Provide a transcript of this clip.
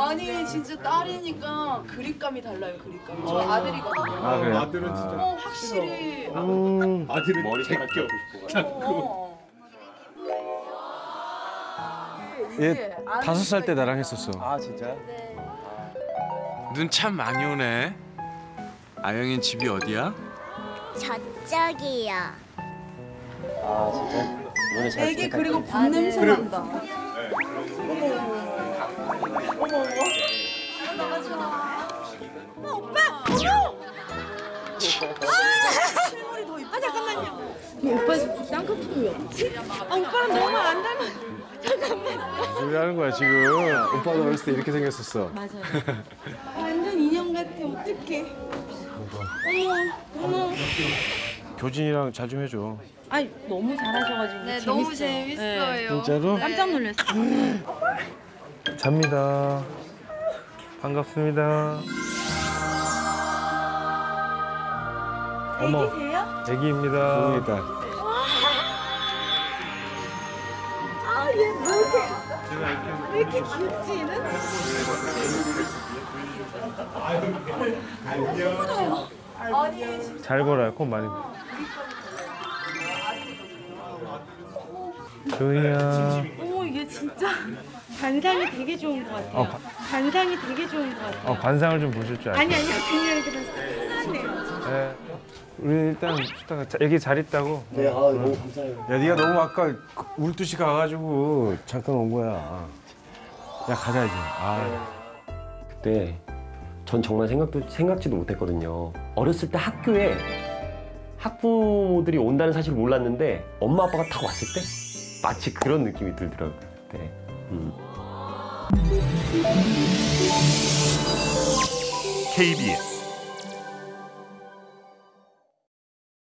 아니 진짜 딸이니까 그립감이 달라요 그립감이 저 아들이거든요 아 그래요? 아들은 진짜 어 확실히 음. 아들은 머리카락 제껴. 어. 얘 다섯 살 때 나랑 했었어. 아 진짜요? 눈참 많이 오네. 아영인 집이 어디야? 저쪽이요. 아 진짜? 잘 애기 그리고 분 냄새 난다 우리 하는 거야 지금. 오빠도 어렸을 때 이렇게 생겼었어. 완전 인형 같아 어떡해 어머 어머 교진이랑 잘 좀 해줘. 아니 너무 잘하셔가지고 네 재밌어요. 너무 재밌어요 진짜로? 네. 깜짝 놀랐어요 잡니다. 반갑습니다. 어머, 애기세요? 애기입니다. 보입니다. 아얘 뭐 이렇게 왜 이렇게 귀엽지 얘는? 잘 걸어요. 콧 많이. 조이야. 이게 진짜 관상이 되게 좋은 것 같아요 어, 가- 관상이 되게 좋은 것 같아요 어, 관상을 좀 보실 줄 알죠? 아니 아니요 그냥 때 편하네요 네. 우리 일단 자- 애기 잘 있다고. 네, 아 너무 감사해요. 야, 네가 너무 아까 울듯이 가가지고 잠깐 온 거야. 야, 가자 이제. 아, 그때 전 정말 생각도 생각지도 못했거든요. 어렸을 때 학교에 학부모들이 온다는 사실을 몰랐는데 엄마 아빠가 다 왔을 때 마치 그런 느낌이 들더라고요. 그때. 음. KBS